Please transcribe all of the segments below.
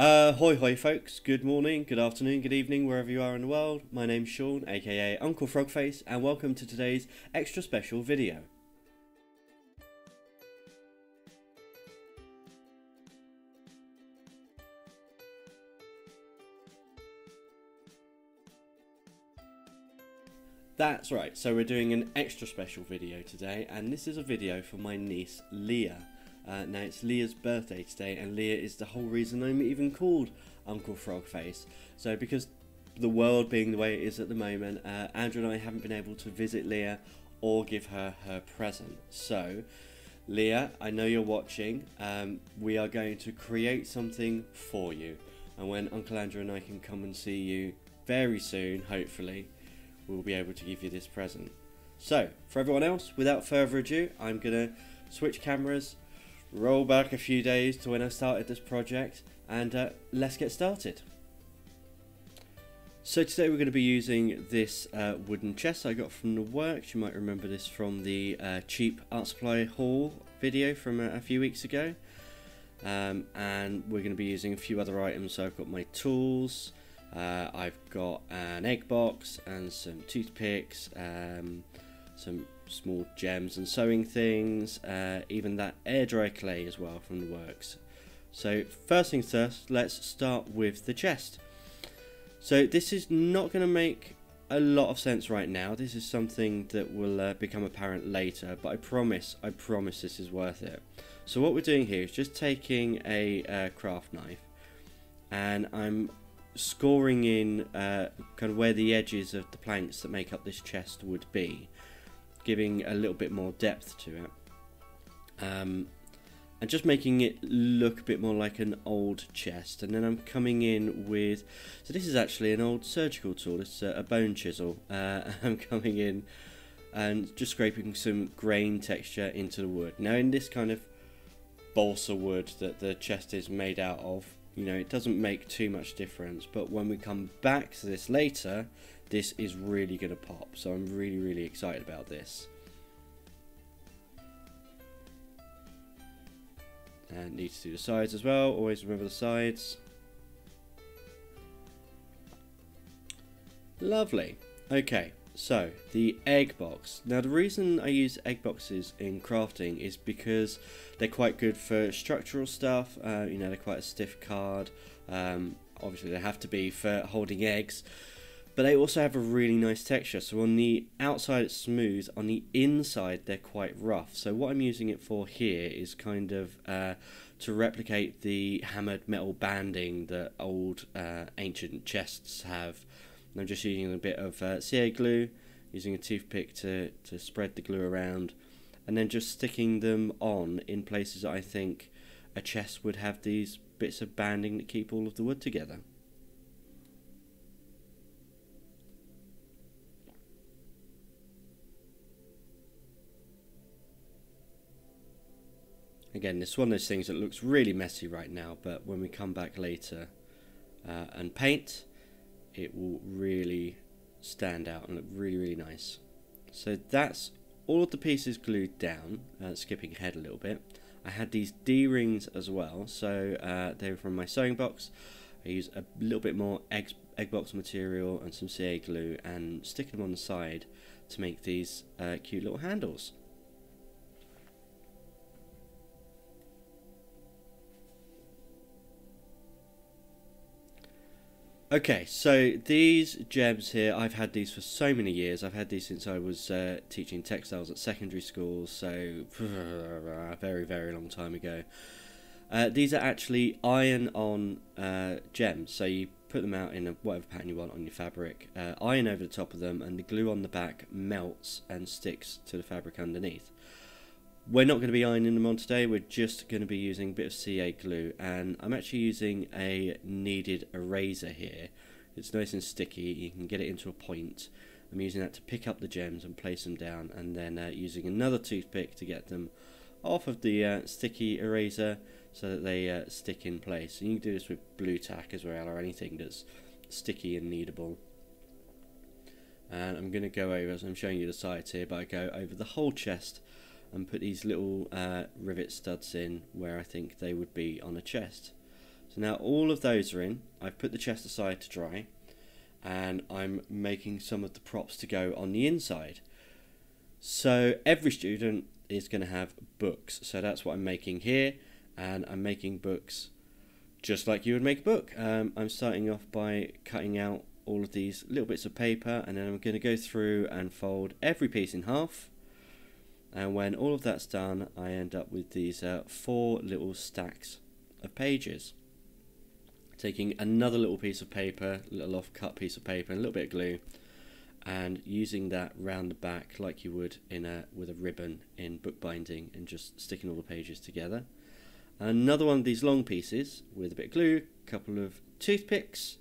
Uh, hoi hoi folks, good morning, good afternoon, good evening, wherever you are in the world. My name's Sean, aka Uncle Frogface, and welcome to today's extra special video. That's right, so we're doing an extra special video today, and this is a video for my niece Lia. Uh, now it's Lia's birthday today, and Lia is the whole reason I'm even called Uncle Frogface. So because the world being the way it is at the moment, uh, Andrew and I haven't been able to visit Lia or give her her present. So, Lia, I know you're watching. Um, we are going to create something for you, and when Uncle Andrew and I can come and see you very soon, hopefully we'll be able to give you this present. So, for everyone else, without further ado, I'm going to switch cameras, roll back a few days to when I started this project, and uh, let's get started. So today we're going to be using this uh, wooden chest I got from the works. You might remember this from the uh, cheap art supply haul video from a, a few weeks ago. Um, and we're going to be using a few other items. So I've got my tools, uh, I've got an egg box and some toothpicks, um, some small gems and sewing things, uh, even that air dry clay as well from the works. So first things first, let's start with the chest. So this is not going to make a lot of sense right now. This is something that will uh, become apparent later, but I promise, I promise this is worth it. So what we're doing here is just taking a uh, craft knife and I'm scoring in uh, kind of where the edges of the planks that make up this chest would be, giving a little bit more depth to it. Um, and just making it look a bit more like an old chest. And then I'm coming in with, so this is actually an old surgical tool, it's a, a bone chisel. Uh, I'm coming in and just scraping some grain texture into the wood. Now in this kind of balsa wood that the chest is made out of, you know, it doesn't make too much difference. But when we come back to this later, this is really going to pop. So I'm really, really excited about this. And need to do the sides as well. Always remember the sides. Lovely. Okay, so the egg box. Now the reason I use egg boxes in crafting is because they're quite good for structural stuff. Uh, you know, they're quite a stiff card. Um, obviously, they have to be for holding eggs, but they also have a really nice texture. So on the outside, it's smooth. On the inside, they're quite rough. So what I'm using it for here is kind of uh, to replicate the hammered metal banding that old uh, ancient chests have. I'm just using a bit of uh, CA glue, using a toothpick to, to spread the glue around, and then just sticking them on in places I think a chest would have these bits of banding that keep all of the wood together. Again, it's one of those things that looks really messy right now, but when we come back later uh, and paint, it will really stand out and look really, really nice. So that's all of the pieces glued down, uh, skipping ahead a little bit. I had these D-rings as well, so uh, they were from my sewing box. I use a little bit more egg, egg box material and some CA glue and stick them on the side to make these uh, cute little handles. Okay, so these gems here, I've had these for so many years. I've had these since I was uh, teaching textiles at secondary school, so very, very long time ago. Uh, these are actually iron-on uh, gems, so you put them out in a, whatever pattern you want on your fabric, uh, iron over the top of them, and the glue on the back melts and sticks to the fabric underneath. We're not going to be ironing them on today, we're just going to be using a bit of CA glue and I'm actually using a kneaded eraser here. It's nice and sticky, you can get it into a point. I'm using that to pick up the gems and place them down and then uh, using another toothpick to get them off of the uh, sticky eraser so that they uh, stick in place. And you can do this with Blu Tack as well or anything that's sticky and kneadable. And I'm going to go over, as I'm showing you the sides here, but I go over the whole chest and put these little uh, rivet studs in where I think they would be on a chest. So now all of those are in. I've put the chest aside to dry and I'm making some of the props to go on the inside. So every student is going to have books. So that's what I'm making here and I'm making books just like you would make a book. Um, I'm starting off by cutting out all of these little bits of paper and then I'm going to go through and fold every piece in half and when all of that's done I end up with these uh, four little stacks of pages. Taking another little piece of paper little off cut piece of paper and a little bit of glue and using that round the back like you would in a with a ribbon in bookbinding and just sticking all the pages together. Another one of these long pieces with a bit of glue a couple of toothpicks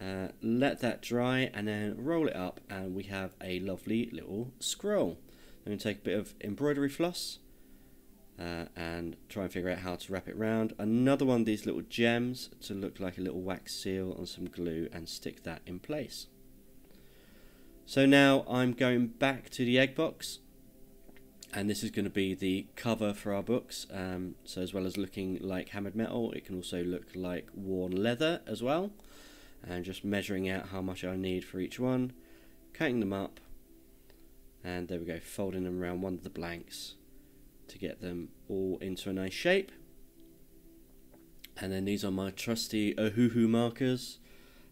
uh, let that dry and then roll it up and we have a lovely little scroll I'm going to take a bit of embroidery floss uh, and try and figure out how to wrap it round. Another one of these little gems to look like a little wax seal on some glue and stick that in place. So now I'm going back to the egg box and this is going to be the cover for our books. Um, so as well as looking like hammered metal, it can also look like worn leather as well. And just measuring out how much I need for each one, cutting them up and there we go folding them around one of the blanks to get them all into a nice shape. And then these are my trusty Ohuhu markers.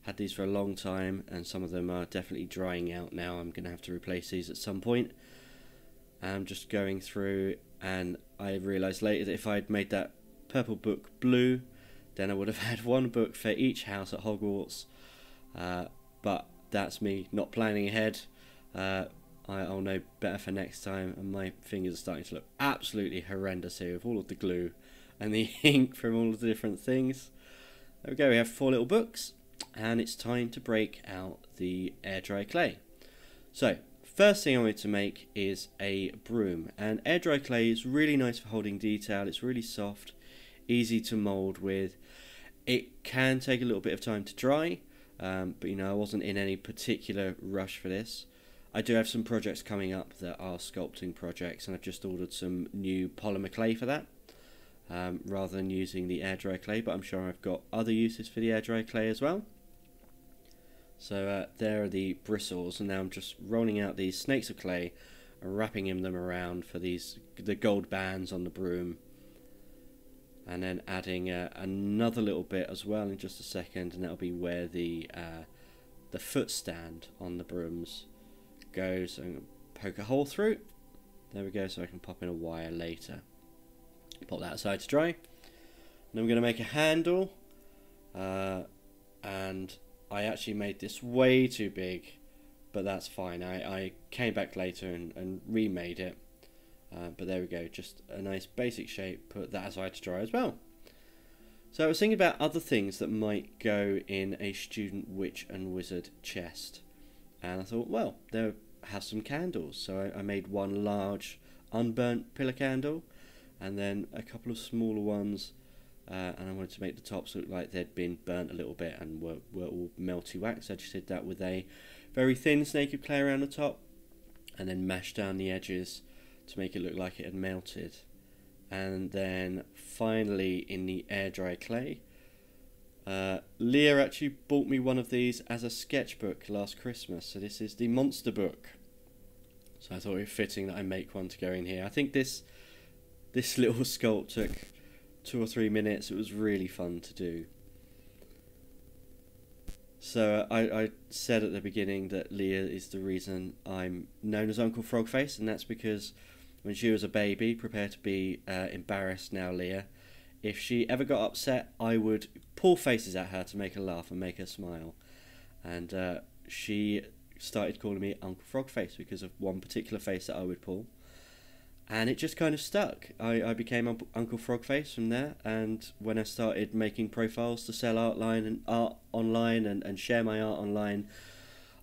Had these for a long time and some of them are definitely drying out now. I'm gonna have to replace these at some point. I'm just going through and I realized later that if I'd made that purple book blue then I would have had one book for each house at Hogwarts. Uh, but that's me not planning ahead. Uh, I, will know better for next time. And my fingers are starting to look absolutely horrendous here with all of the glue and the ink from all of the different things. There we go, we have four little books, and it's time to break out the air dry clay. So, first thing I wanted to make is a broom, and air dry clay is really nice for holding detail, it's really soft, easy to mould with. It can take a little bit of time to dry, um, but you know, I wasn't in any particular rush for this. I do have some projects coming up that are sculpting projects, and I've just ordered some new polymer clay for that, um, rather than using the air dry clay. But I'm sure I've got other uses for the air dry clay as well. So uh, there are the bristles, and now I'm just rolling out these snakes of clay and wrapping them around for these the gold bands on the broom. And then adding uh, another little bit as well in just a second, and that'll be where the uh, the foot stand on the brooms goes and poke a hole through. There we go, so I can pop in a wire later. Pop that aside to dry. Then I'm going to make a handle. Uh, and I actually made this way too big, but that's fine. I, I came back later and, and remade it. Uh, but there we go, just a nice basic shape. Put that aside to dry as well. So I was thinking about other things that might go in a student witch and wizard chest. And I thought, well, there have some candles. So I, I made one large unburnt pillar candle and then a couple of smaller ones uh, and I wanted to make the tops look like they'd been burnt a little bit and were, were all melty wax. I just did that with a very thin snake of clay around the top and then mashed down the edges to make it look like it had melted. And then finally in the air dry clay, uh, Lia actually bought me one of these as a sketchbook last Christmas. So this is the monster book. So I thought it was fitting that I make one to go in here. I think this this little sculpt took two or three minutes. It was really fun to do. So I, I said at the beginning that Lia is the reason I'm known as Uncle Frogface, and that's because when she was a baby, prepare to be uh, embarrassed now, Lia. If she ever got upset, I would pull faces at her to make her laugh and make her smile. And uh, she started calling me Uncle Frogface because of one particular face that I would pull. And it just kind of stuck. I, I became Uncle Frogface from there. And when I started making profiles to sell art line and art online and, and share my art online,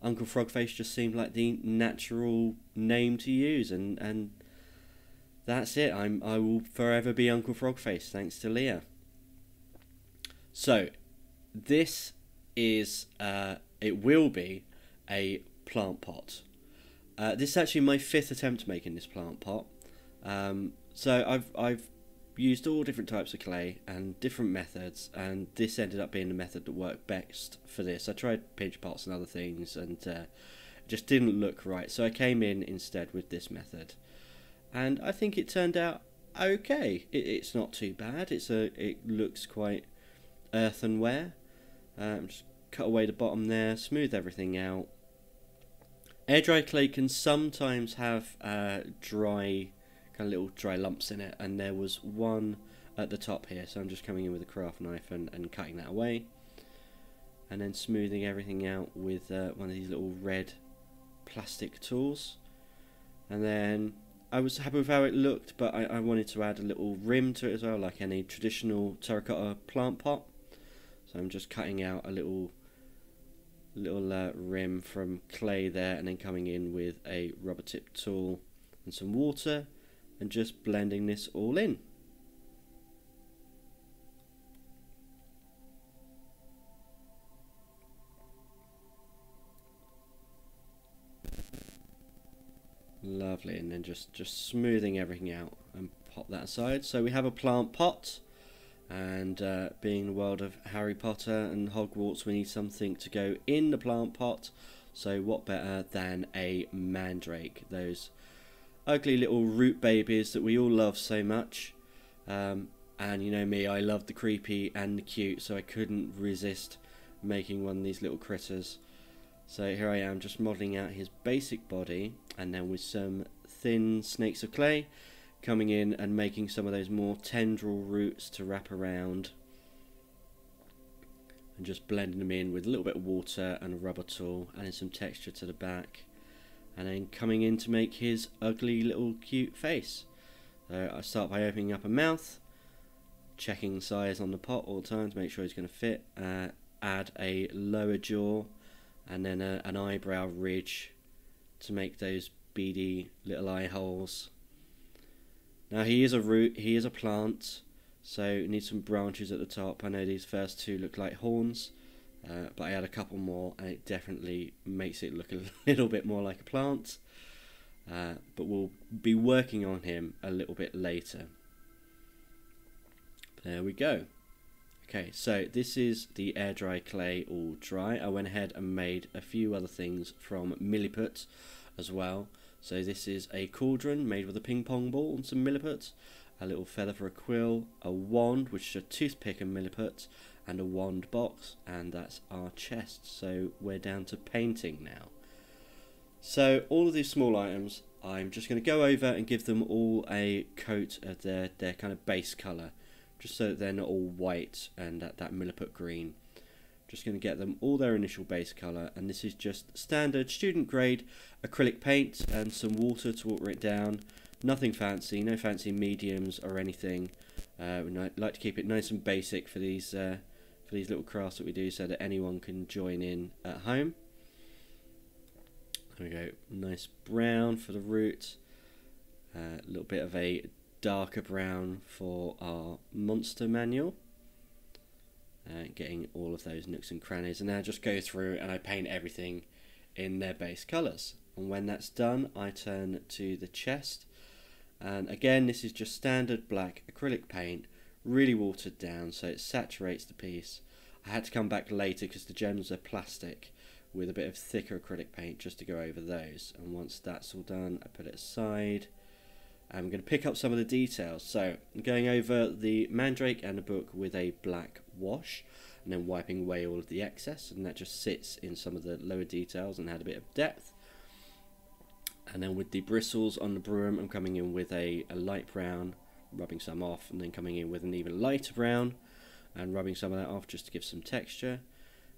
Uncle Frogface just seemed like the natural name to use. And, and that's it. I'm I will forever be Uncle Frogface thanks to Lia. So, this is, uh, it will be a plant pot. Uh, this is actually my fifth attempt making this plant pot. Um, so I've I've used all different types of clay and different methods, and this ended up being the method that worked best for this. I tried pinch pots and other things, and uh, just didn't look right. So I came in instead with this method, and I think it turned out okay. It, it's not too bad. It's a it looks quite earthenware. Um, just cut away the bottom there, smooth everything out. Air dry clay can sometimes have uh, dry kind of little dry lumps in it, and there was one at the top here. So I'm just coming in with a craft knife and, and cutting that away, and then smoothing everything out with uh, one of these little red plastic tools, and then I was happy with how it looked, but I, I wanted to add a little rim to it as well, like any traditional terracotta plant pot. So I'm just cutting out a little little uh, rim from clay there and then coming in with a rubber tip tool and some water and just blending this all in. Lovely, and then just, just smoothing everything out and pop that aside. So we have a plant pot, and uh, being the world of Harry Potter and Hogwarts, we need something to go in the plant pot. So what better than a mandrake? Those ugly little root babies that we all love so much. Um, and you know me, I love the creepy and the cute, so I couldn't resist making one of these little critters. So here I am just modelling out his basic body and then with some thin snakes of clay coming in and making some of those more tendril roots to wrap around and just blending them in with a little bit of water and a rubber tool adding some texture to the back and then coming in to make his ugly little cute face. So I start by opening up a mouth checking size on the pot all the time to make sure he's going to fit uh, add a lower jaw and then a, an eyebrow ridge to make those beady little eye holes. Now he is a root, he is a plant, so need some branches at the top. I know these first two look like horns, uh, but I add a couple more and it definitely makes it look a little bit more like a plant. Uh, but we'll be working on him a little bit later. There we go. Okay, so this is the air dry clay all dry. I went ahead and made a few other things from Milliput as well. So this is a cauldron made with a ping pong ball and some Milliput, a little feather for a quill, a wand which is a toothpick and Milliput, and a wand box, and that's our chest. So we're down to painting now. So all of these small items, I'm just going to go over and give them all a coat of their, their kind of base colour just so that they're not all white and that, that Milliput green. Just going to get them all their initial base colour and this is just standard student grade acrylic paint and some water to water it down. Nothing fancy, no fancy mediums or anything. Uh, we like to keep it nice and basic for these uh, for these little crafts that we do so that anyone can join in at home. There we go, nice brown for the root. A uh, little bit of a darker brown for our monster manual. Uh, getting all of those nooks and crannies. And then I just go through and I paint everything in their base colours. And when that's done I turn to the chest. And again this is just standard black acrylic paint really watered down so it saturates the piece. I had to come back later because the gems are plastic with a bit of thicker acrylic paint just to go over those. And once that's all done I put it aside I'm going to pick up some of the details. So I'm going over the Mandrake and the book with a black wash and then wiping away all of the excess and that just sits in some of the lower details and had a bit of depth. And then with the bristles on the broom I'm coming in with a, a light brown, rubbing some off and then coming in with an even lighter brown and rubbing some of that off just to give some texture.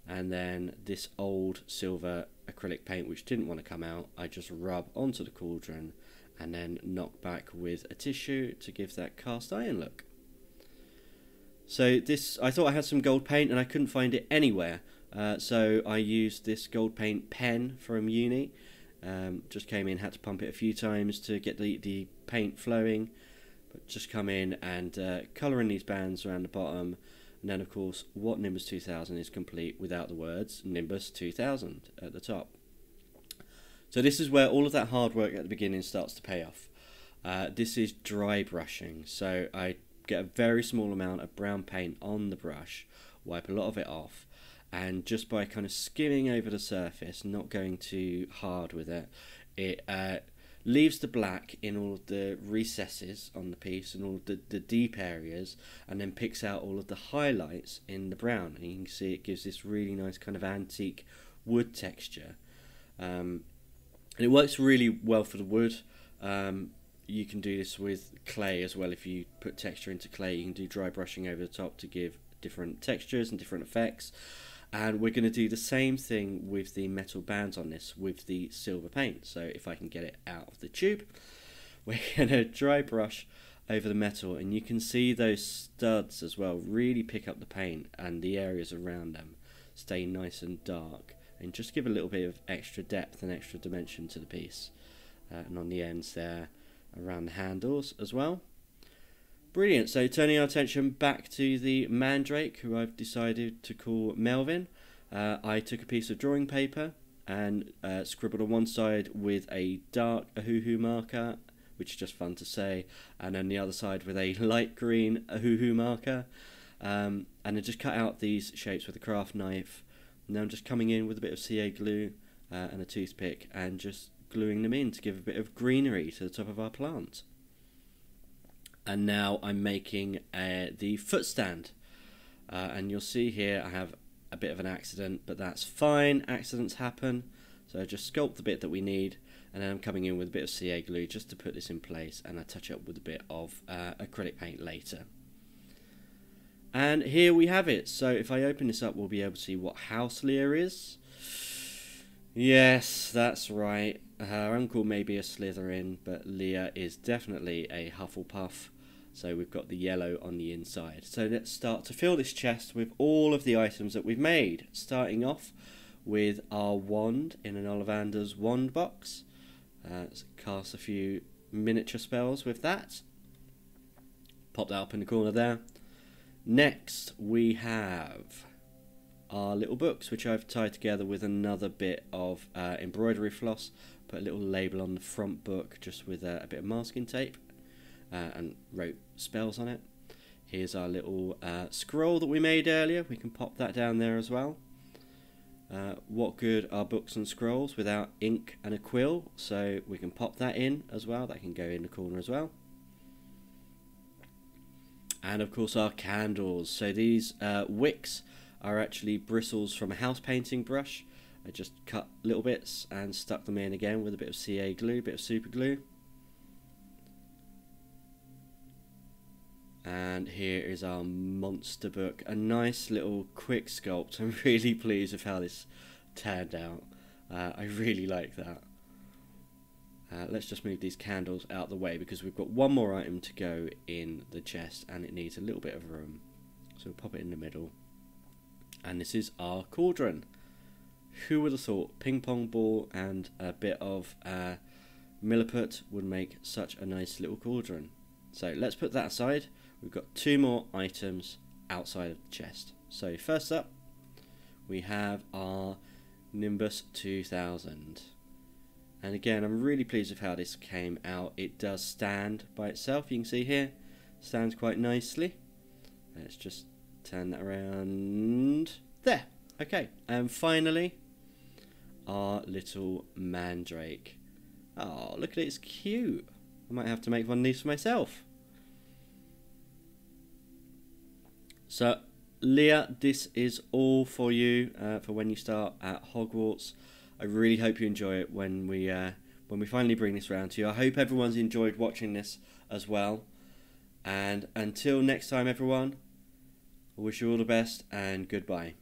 And then this old silver acrylic paint which didn't want to come out, I just rub onto the cauldron and then knock back with a tissue to give that cast iron look. So this, I thought I had some gold paint and I couldn't find it anywhere. Uh, so I used this gold paint pen from uni. Um, just came in, had to pump it a few times to get the, the paint flowing. But just come in and uh, colour in these bands around the bottom. And then of course, what Nimbus 2000 is complete without the words Nimbus 2000 at the top. So this is where all of that hard work at the beginning starts to pay off. Uh, this is dry brushing. So I get a very small amount of brown paint on the brush, wipe a lot of it off, and just by kind of skimming over the surface, not going too hard with it, it uh, leaves the black in all of the recesses on the piece and all the, the deep areas and then picks out all of the highlights in the brown and you can see it gives this really nice kind of antique wood texture um, and it works really well for the wood. Um, you can do this with clay as well. If you put texture into clay you can do dry brushing over the top to give different textures and different effects. And we're going to do the same thing with the metal bands on this with the silver paint. So if I can get it out of the tube we're going to dry brush over the metal. And you can see those studs as well really pick up the paint and the areas around them stay nice and dark and just give a little bit of extra depth and extra dimension to the piece uh, and on the ends there around the handles as well Brilliant. So turning our attention back to the Mandrake, who I've decided to call Melvin. Uh, I took a piece of drawing paper and uh, scribbled on one side with a dark Ohuhu marker, which is just fun to say, and on the other side with a light green Ohuhu marker. Um, and I just cut out these shapes with a craft knife. Now I'm just coming in with a bit of CA glue uh, and a toothpick and just gluing them in to give a bit of greenery to the top of our plant. And now I'm making uh, the footstand. uh, and you'll see here I have a bit of an accident but that's fine. Accidents happen. So I just sculpt the bit that we need and then I'm coming in with a bit of CA glue just to put this in place and I touch up with a bit of uh, acrylic paint later and here we have it so if I open this up we'll be able to see what house Lia is yes that's right her uncle may be a Slytherin, but Lia is definitely a Hufflepuff. So we've got the yellow on the inside. So let's start to fill this chest with all of the items that we've made. Starting off with our wand in an Ollivander's wand box. Uh, let's cast a few miniature spells with that. Pop that up in the corner there. Next we have our little books, which I've tied together with another bit of uh, embroidery floss. Put a little label on the front book just with a bit of masking tape uh, and wrote spells on it. Here's our little uh, scroll that we made earlier. We can pop that down there as well. Uh, what good are books and scrolls without ink and a quill? So we can pop that in as well. That can go in the corner as well. And of course our candles. So these uh, wicks are actually bristles from a house painting brush. I just cut little bits and stuck them in again with a bit of CA glue, a bit of super glue. and here is our monster book a nice little quick sculpt I'm really pleased with how this turned out uh, I really like that uh, let's just move these candles out the way because we've got one more item to go in the chest and it needs a little bit of room. So we'll pop it in the middle. And this is our cauldron. Who would have thought ping pong ball and a bit of uh, milliput would make such a nice little cauldron? So let's put that aside. We've got two more items outside of the chest. So first up, we have our Nimbus 2000. And again, I'm really pleased with how this came out. It does stand by itself. You can see here, stands quite nicely. Let's just turn that around. There. Okay. And finally, our little mandrake. Oh, look at it. It's cute. I might have to make one of these for myself. So, Lia, this is all for you uh, for when you start at Hogwarts. I really hope you enjoy it when we uh, when we finally bring this round to you. I hope everyone's enjoyed watching this as well. And until next time, everyone, I wish you all the best and goodbye.